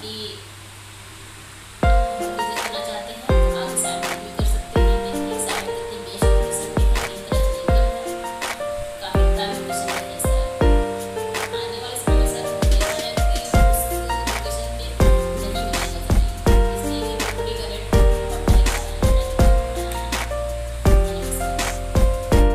be